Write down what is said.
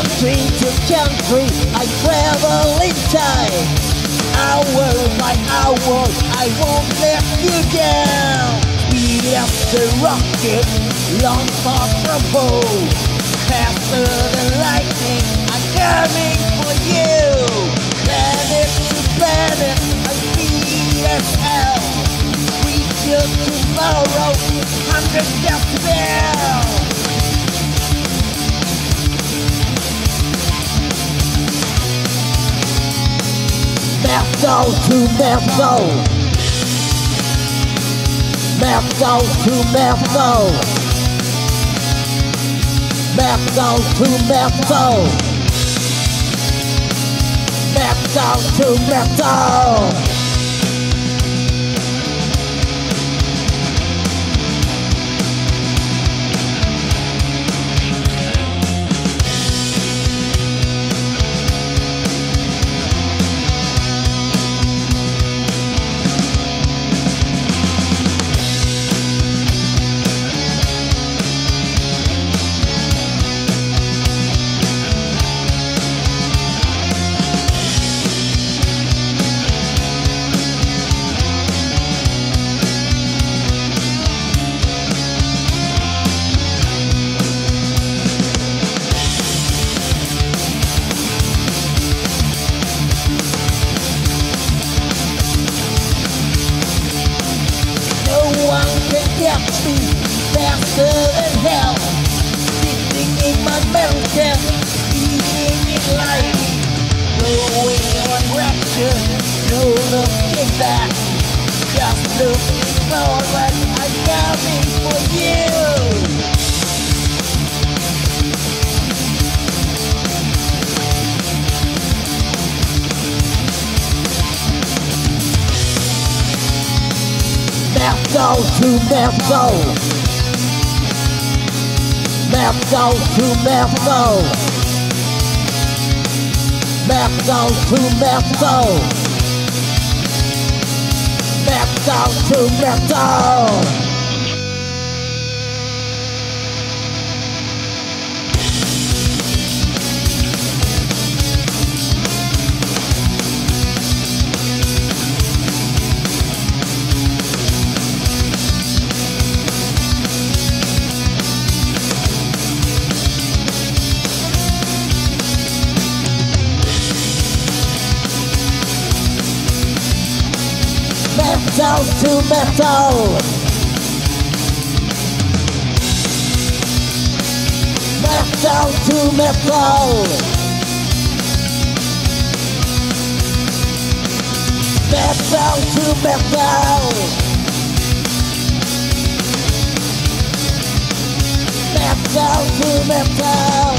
country to country, I travel in time. Hour by hour, I won't let you down. Speed up the rocket, long far from home. Faster than lightning, I'm coming for you. Planet to planet, I speed as hell. Reach you tomorrow, hundred decibels. Metal to metal. Metal to metal. Metal to metal. Metal to metal. Get me faster than hell. Sitting in my mountain, eating in light. Going on rapture, no looking back. Just looking forward, I'm coming for go to Metho. Metho to Metho. Metho to Metho. Metho to Metho. Metal to metal. Metal to metal. Metal to metal. Metal to metal.